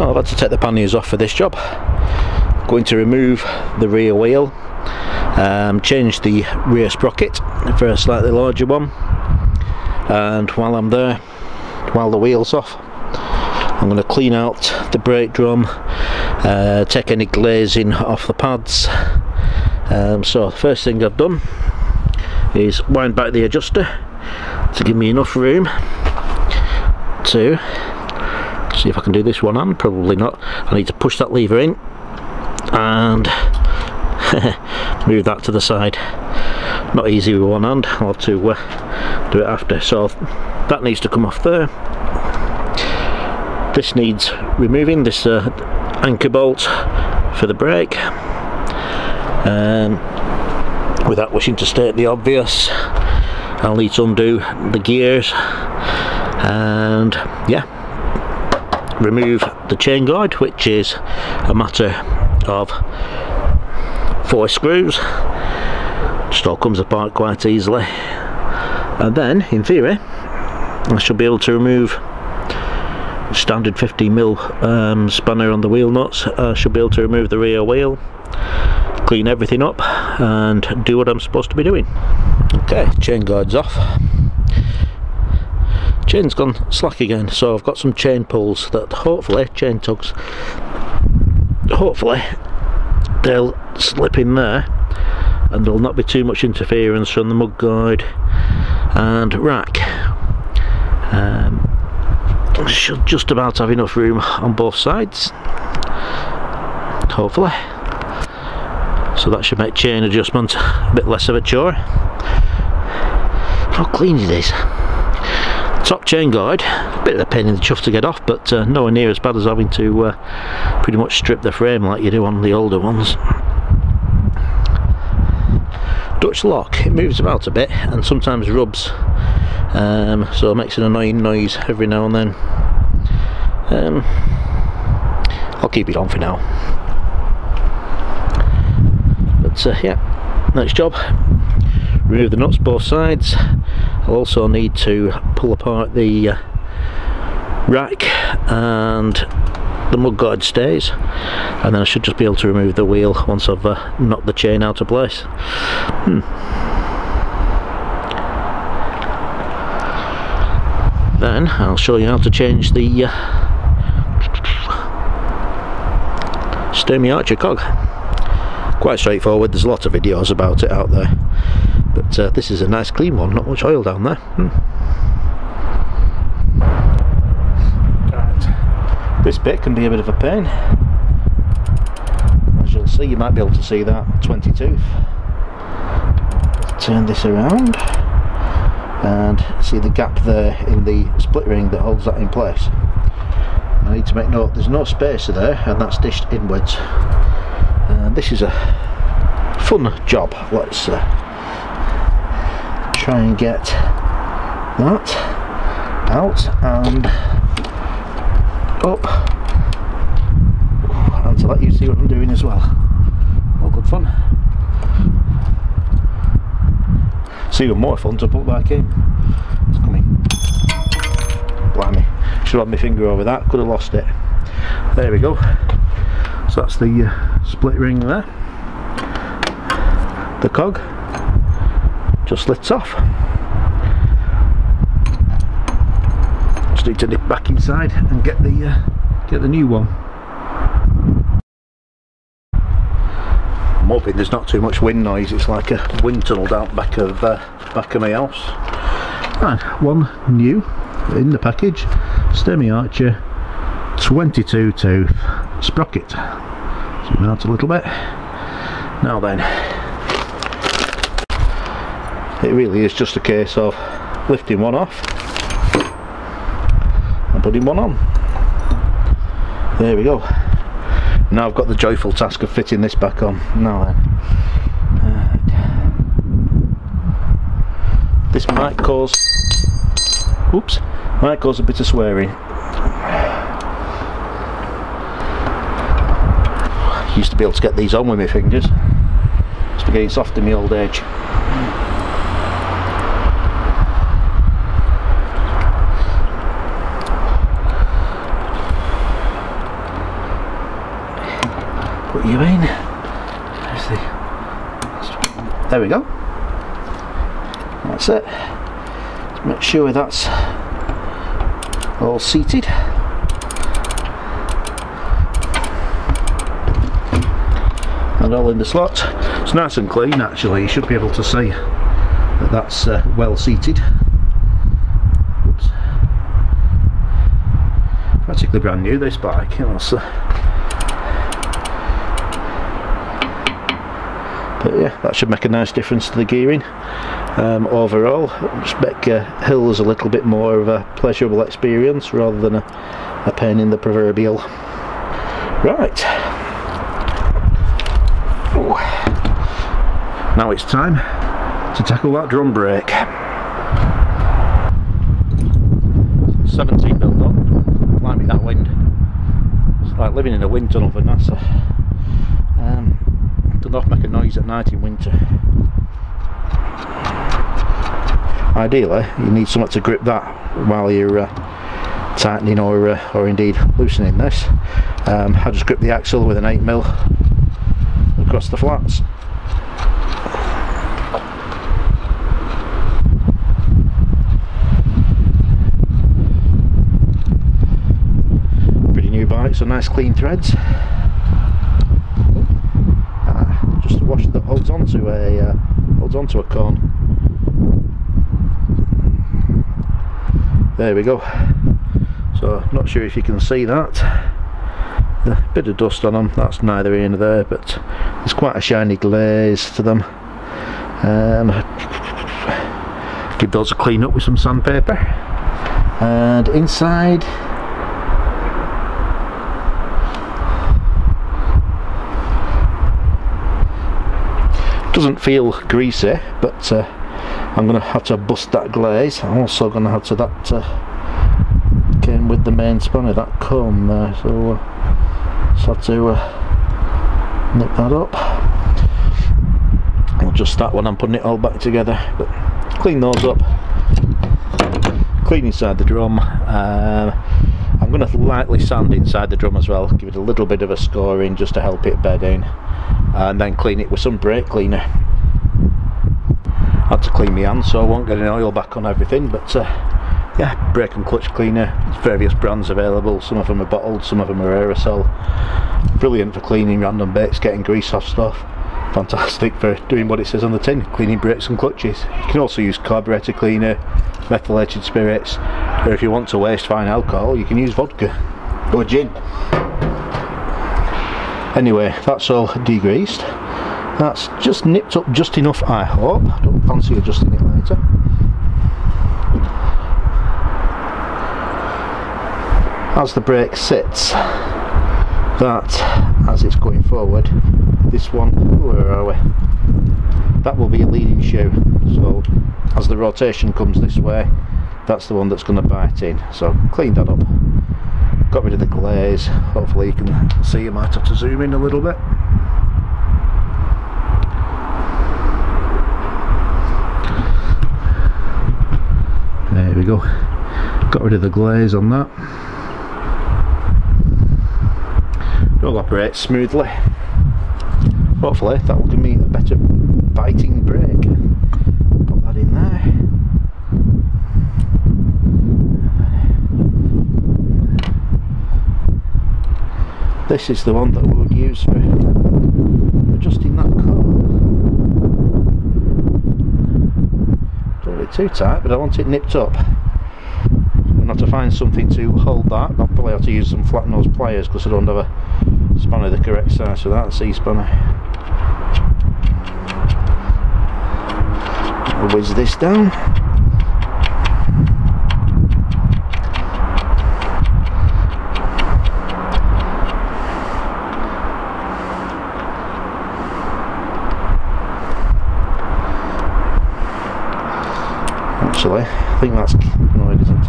Well, I've had to take the panniers off for this job. Going to remove the rear wheel, um, change the rear sprocket for a slightly larger one, and while I'm there, while the wheel's off, I'm going to clean out the brake drum, uh, take any glazing off the pads. Um, so, first thing I've done is wind back the adjuster to give me enough room to see if I can do this one hand, probably not. I need to push that lever in and move that to the side. Not easy with one hand, I'll have to uh, do it after. So that needs to come off there. This needs removing, this uh, anchor bolt for the brake. Um, without wishing to state the obvious, I'll need to undo the gears and yeah remove the chain guide which is a matter of four screws. Just all comes apart quite easily. And then in theory I should be able to remove standard 50mm um, spanner on the wheel nuts. I should be able to remove the rear wheel clean everything up and do what I'm supposed to be doing. Okay chain guides off chain's gone slack again so I've got some chain pulls that hopefully chain tugs hopefully they'll slip in there and there'll not be too much interference from the mud guide and rack. Um, should just about have enough room on both sides hopefully. So that should make chain adjustment a bit less of a chore. How clean it is top chain guide. Bit of a pain in the chuff to get off but uh, nowhere near as bad as having to uh, pretty much strip the frame like you do on the older ones. Dutch lock. It moves about a bit and sometimes rubs um, so it makes an annoying noise every now and then. Um, I'll keep it on for now. But uh, yeah next job remove the nuts both sides. I'll also need to pull apart the uh, rack and the mudguard stays and then I should just be able to remove the wheel once I've uh, knocked the chain out of place. Hmm. then I'll show you how to change the uh, Sturmey Archer cog. Quite straightforward. There's a lot of videos about it out there but uh, this is a nice clean one not much oil down there. Hmm. right. this bit can be a bit of a pain. As you'll see you might be able to see that 20 tooth. Turn this around and see the gap there in the split ring that holds that in place. I need to make note there's no spacer there and that's dished inwards. And this is a fun job let's uh, try and get that out and up. And to let you see what I'm doing as well. All good fun. It's even more fun to put back in. It's coming. Blimey. Should have had my finger over that. Could have lost it. There we go. So that's the uh, split ring there. The cog just slits off. Just need to nip back inside and get the uh, get the new one. I'm hoping there's not too much wind noise. It's like a wind tunnel down back of uh, back of my house. And one new in the package. Sturmey Archer 22 tooth sprocket. Zoom out a little bit. Now then it really is just a case of lifting one off and putting one on. There we go. Now I've got the joyful task of fitting this back on. Now then. This might cause oops might cause a bit of swearing. Used to be able to get these on with my fingers. It's getting soft in my old age doing. There we go. That's it. Let's make sure that's all seated. And all in the slots. It's nice and clean actually, you should be able to see that that's uh, well seated. Oops. Practically brand new this bike, you know, so but yeah that should make a nice difference to the gearing. Um, overall just make uh, hills a little bit more of a pleasurable experience rather than a, a pain in the proverbial. Right. Ooh. now it's time to tackle that drum brake. 17 mil up like me that wind. It's like living in a wind tunnel for NASA not make a noise at night in winter. Ideally, you need something to grip that while you're uh, tightening or uh, or indeed loosening this. Um, I just grip the axle with an 8mm across the flats. Pretty new bike, so nice clean threads. Holds onto a uh, holds onto a cone. There we go. So not sure if you can see that. A bit of dust on them. That's neither here nor there, but there's quite a shiny glaze to them. Um, give those a clean up with some sandpaper. And inside doesn't feel greasy but uh, I'm going to have to bust that glaze. I'm also going to have to that uh, came with the main spanner that cone there so uh, just have to uh, nip that up. I'll just start when I'm putting it all back together but clean those up. Clean inside the drum. Uh, I'm going to lightly sand inside the drum as well give it a little bit of a scoring just to help it bed in and then clean it with some brake cleaner. Had to clean my hands so I won't get any oil back on everything but uh, yeah brake and clutch cleaner various brands available. Some of them are bottled some of them are aerosol. Brilliant for cleaning random bits getting grease off stuff. Fantastic for doing what it says on the tin cleaning brakes and clutches. You can also use carburetor cleaner methylated spirits or if you want to waste fine alcohol you can use vodka. Or gin anyway that's all degreased. That's just nipped up just enough I hope. I don't fancy adjusting it later. As the brake sits that as it's going forward this one where are we? That will be a leading shoe. So as the rotation comes this way that's the one that's going to bite in. So clean that up got rid of the glaze hopefully you can see you might have to zoom in a little bit. There we go. Got rid of the glaze on that. It all operates smoothly. Hopefully that will give me a better biting brake put that in there This is the one that we would use for adjusting that car. Don't want it too tight, but I want it nipped up. I'm have to find something to hold that. I'll probably have to use some flat nose pliers because I don't have a spanner the correct size for that, C spanner. I'll whiz this down. Actually. I think that's... no it isn't.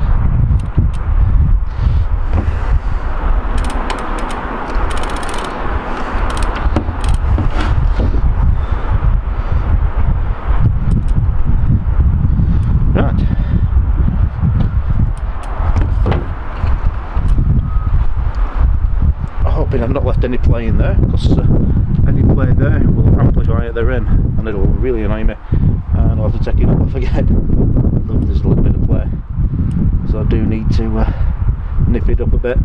Right. I'm hoping I've not left any play in there because uh, any play there will amplify the rim and it'll really annoy me I'll have to take it off again little bit of play so I do need to uh, nip it up a bit.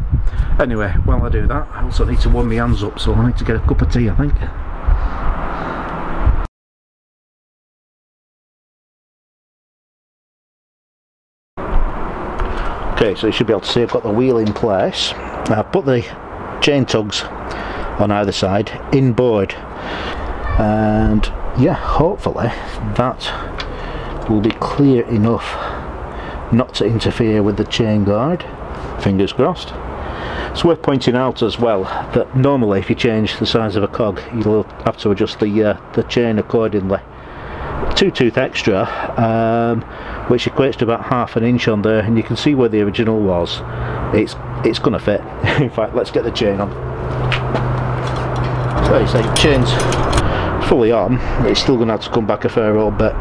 Anyway while I do that I also need to warm my hands up so I need to get a cup of tea I think. Okay, so you should be able to see I've got the wheel in place. I've put the chain tugs on either side inboard. And yeah hopefully that will be clear enough not to interfere with the chain guard. Fingers crossed. It's worth pointing out as well that normally if you change the size of a cog you'll have to adjust the uh, the chain accordingly. Two tooth extra um, which equates to about half an inch on there and you can see where the original was. It's it's gonna fit. In fact let's get the chain on. So you say chains fully on it's still gonna have to come back a fair old bit.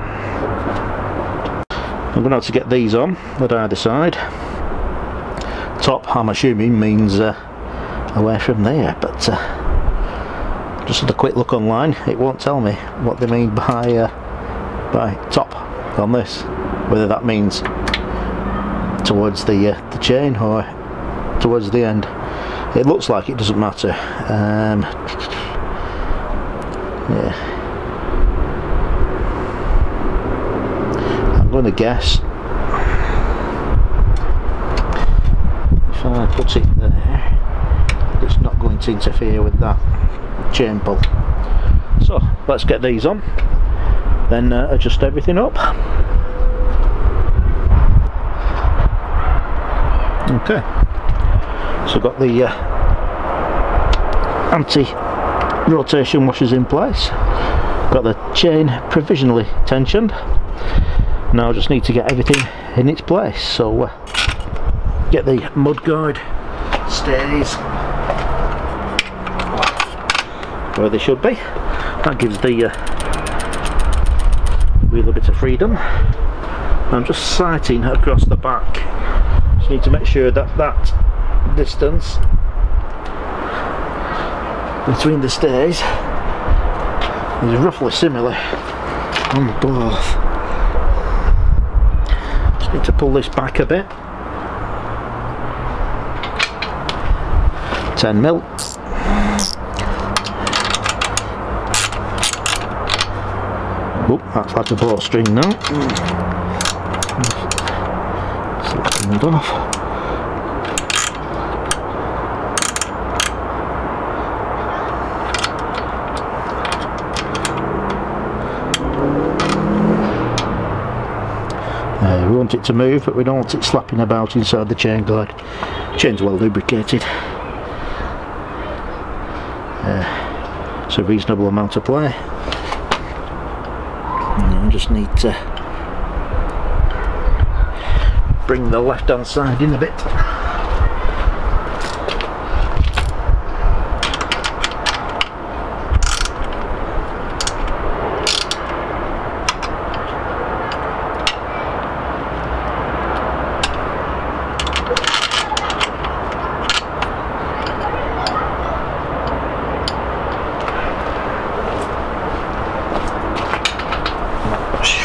I'm gonna have to get these on at either side. Top I'm assuming means uh, away from there but uh, just had a quick look online. It won't tell me what they mean by uh, by top on this. Whether that means towards the uh, the chain or towards the end. It looks like it doesn't matter. Um, yeah. I'm going to guess. If I put it there it's not going to interfere with that chain pull. So let's get these on. Then uh, adjust everything up. Okay. So got the uh, anti-rotation washers in place. Got the chain provisionally tensioned. Now I just need to get everything in its place. So uh, get the mud guard stays where they should be. That gives the uh, wheel a bit of freedom. I'm just sighting across the back. Just need to make sure that that distance between the stays is roughly similar on both just need to pull this back a bit 10 mil Oh, that's like a bowstring now. Slip it off. Uh, we want it to move but we don't want it slapping about inside the chain guard. Chain's well lubricated. Uh, it's a reasonable amount of play. I just need to bring the left hand side in a bit.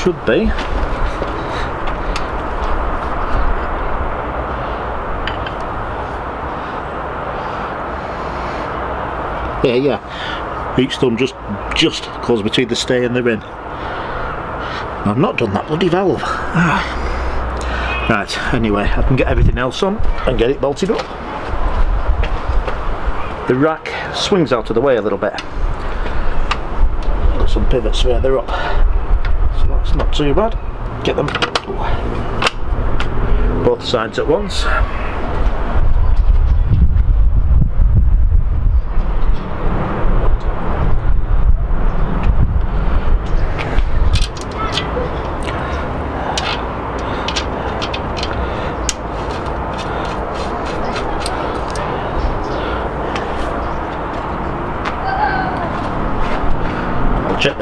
should be. Yeah, yeah. Each thumb just just goes between the stay and the rim. I've not done that bloody valve. Ah. Right, anyway, I can get everything else on and get it bolted up. The rack swings out of the way a little bit. Got some pivots further up that's not too bad. Get them. Both sides at once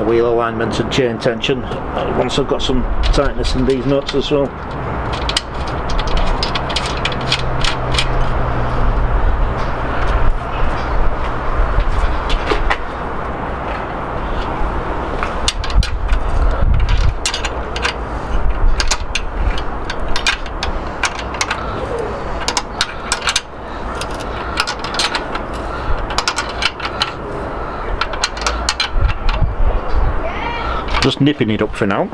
wheel alignment and chain tension. Once I've got some tightness in these nuts as well Just nipping it up for now.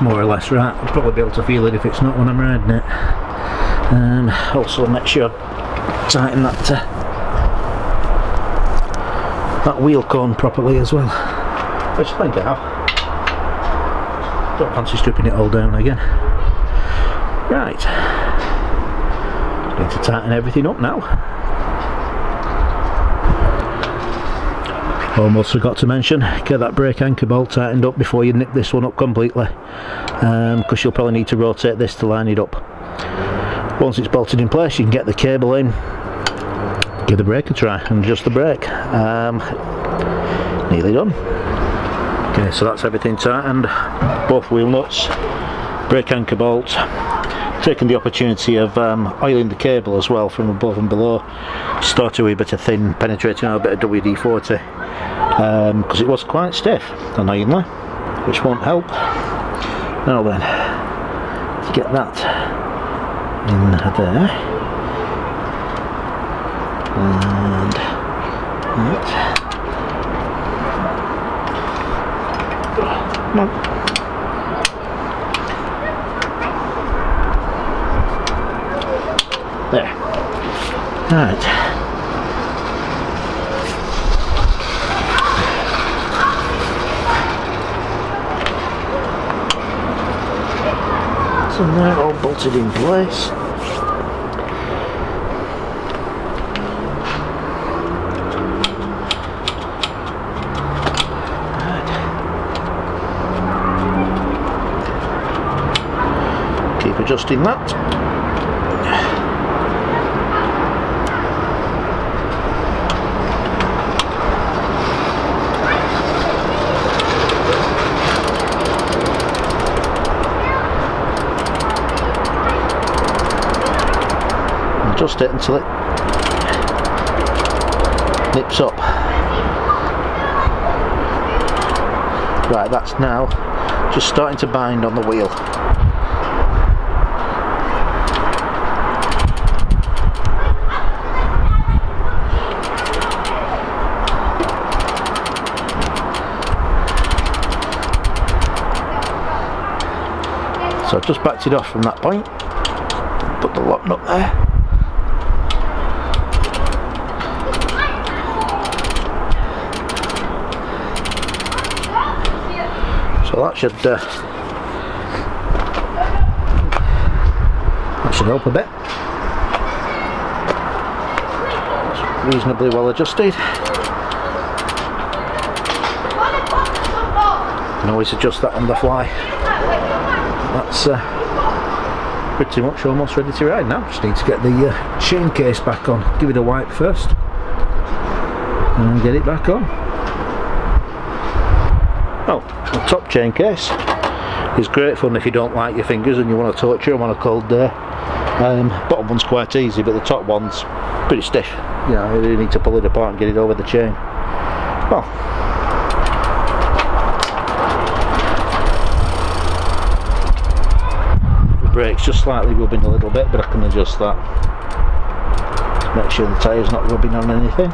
More or less right. I'll probably be able to feel it if it's not when I'm riding it. Um, also make sure I tighten that uh, that wheel cone properly as well. Which I think I have. Don't fancy stripping it all down again. Right. Need to tighten everything up now. Almost forgot to mention, get that brake anchor bolt tightened up before you nip this one up completely because um, you'll probably need to rotate this to line it up. Once it's bolted in place you can get the cable in, give the brake a try and adjust the brake. Um, nearly done. Okay so that's everything tightened, both wheel nuts, brake anchor bolt, taking the opportunity of um, oiling the cable as well from above and below start a wee bit of thin penetrating a bit of WD-40 because um, it was quite stiff annoyingly which won't help now then to get that in there and that no. There. Right. So now all bolted in place. Keep adjusting that. Adjust it until it nips up. Right that's now just starting to bind on the wheel. So I've just backed it off from that point, put the lock nut there So that should uh, that should help a bit. Reasonably well adjusted. Can always adjust that on the fly. That's uh, pretty much almost ready to ride now. Just need to get the uh, chain case back on. Give it a wipe first and get it back on. Oh, the top chain case is great fun if you don't like your fingers and you want to torture them on a cold day. Um, bottom one's quite easy but the top one's pretty stiff. You know, you really need to pull it apart and get it over the chain. Well, the brake's just slightly rubbing a little bit but I can adjust that. Make sure the tyre's not rubbing on anything.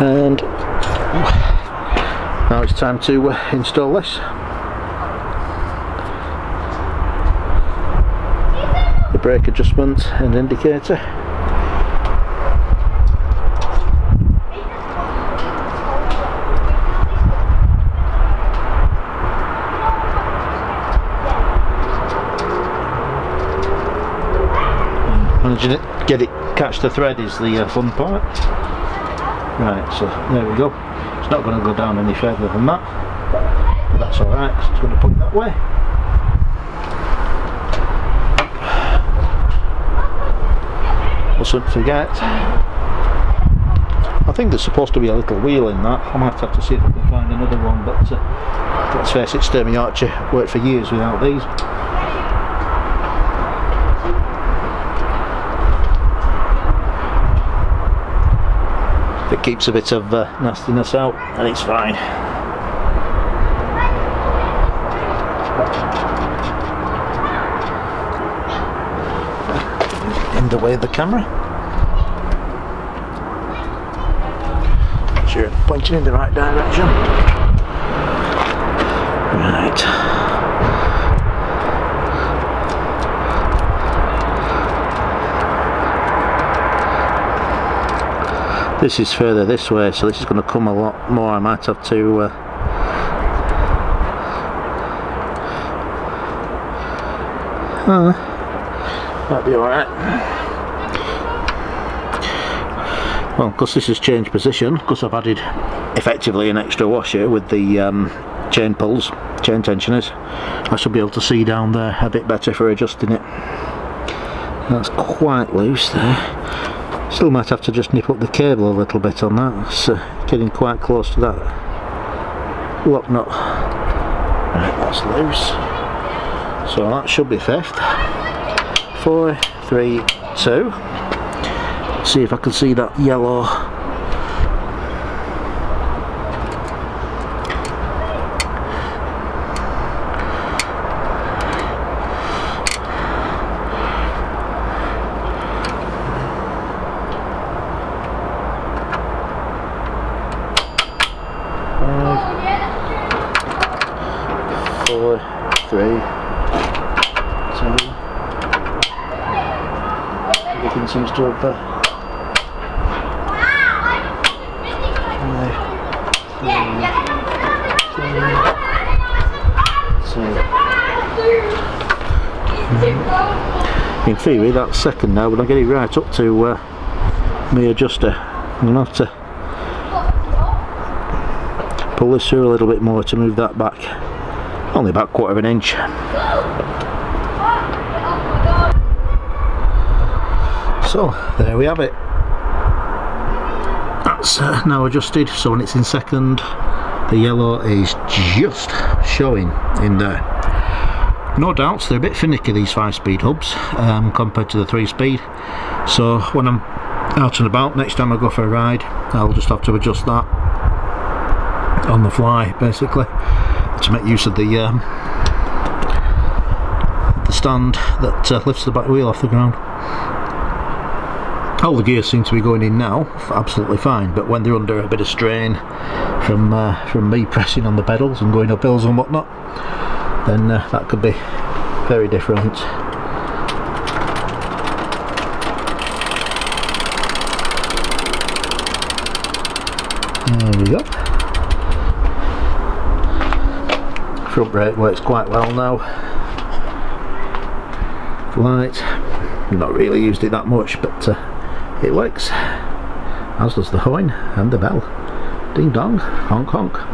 And now it's time to uh, install this. The brake adjustment and indicator. Managing it, get it, catch the thread is the uh, fun part. Right, so there we go not going to go down any further than that but that's alright because it's going to point that way mustn't forget. I think there's supposed to be a little wheel in that. I might have to see if I can find another one, but uh, let's face it, Sturmey Archer worked for years without these. It keeps a bit of uh, nastiness out and it's fine. In the way of the camera. Sure, pointing in the right direction. Right. This is further this way so this is going to come a lot more I might have to uh, uh, might be alright. Well because this has changed position. Because I've added effectively an extra washer with the um, chain pulls chain tensioners. I should be able to see down there a bit better for adjusting it. That's quite loose there Still might have to just nip up the cable a little bit on that. It's uh, getting quite close to that lock nut. Right, that's loose. So that should be fifth. Four, three, two. See if I can see that yellow three, two. Everything seems to have. Uh, in theory that's second now but I get it right up to uh, adjuster. I'm to have to pull this through a little bit more to move that back. Only about quarter of an inch. So there we have it. That's uh, now adjusted so when it's in second the yellow is just showing in there no doubts they're a bit finicky these 5 speed hubs um, compared to the 3 speed so when I'm out and about next time I go for a ride I'll just have to adjust that on the fly basically to make use of the um, the stand that uh, lifts the back wheel off the ground. All the gears seem to be going in now, absolutely fine, but when they're under a bit of strain from uh, from me pressing on the pedals and going up hills and whatnot, then uh, that could be very different. There we go. front brake works quite well now light not really used it that much but uh, it works as does the horn and the bell ding dong honk honk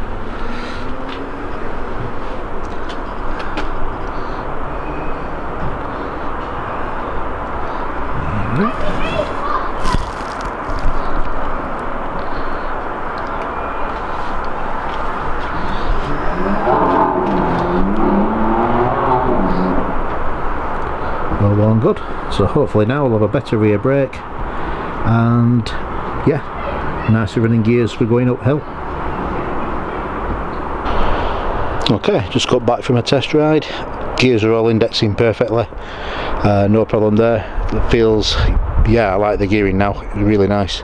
well and good. So hopefully now we'll have a better rear brake. And yeah nicer running gears for going uphill. Okay just got back from a test ride. Gears are all indexing perfectly. Uh, no problem there it feels yeah I like the gearing now. Really nice.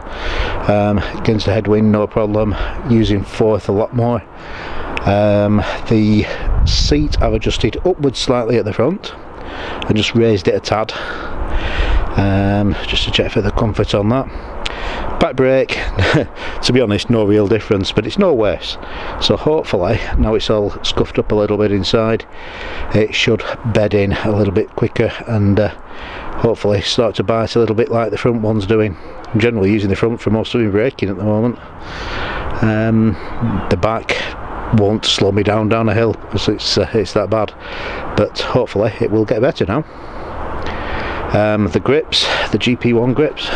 Um, against the headwind no problem. Using fourth a lot more. Um, the seat I've adjusted upwards slightly at the front. I just raised it a tad. Um, just to check for the comfort on that back brake to be honest no real difference but it's no worse. So hopefully now it's all scuffed up a little bit inside it should bed in a little bit quicker and uh, hopefully start to bite a little bit like the front one's doing. I'm generally using the front for most of my braking at the moment. Um, the back won't slow me down down a hill. Because it's, uh, it's that bad. But hopefully it will get better now. Um, the grips, the GP1 grips.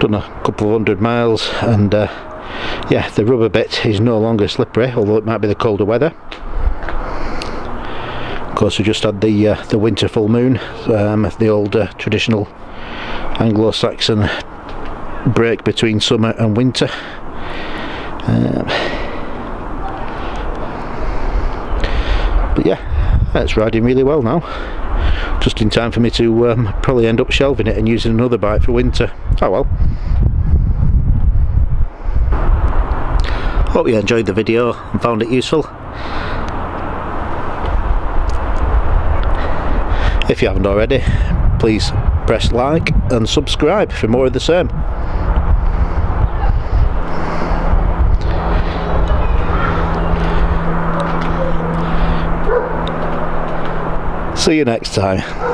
Done a couple of hundred miles and uh, yeah the rubber bit is no longer slippery although it might be the colder weather. Of course we just had the uh, the winter full moon um, the old uh, traditional Anglo-Saxon break between summer and winter. Um, but yeah it's riding really well now just in time for me to um, probably end up shelving it and using another bike for winter. Oh well. Hope you enjoyed the video and found it useful. If you haven't already please press like and subscribe for more of the same See you next time.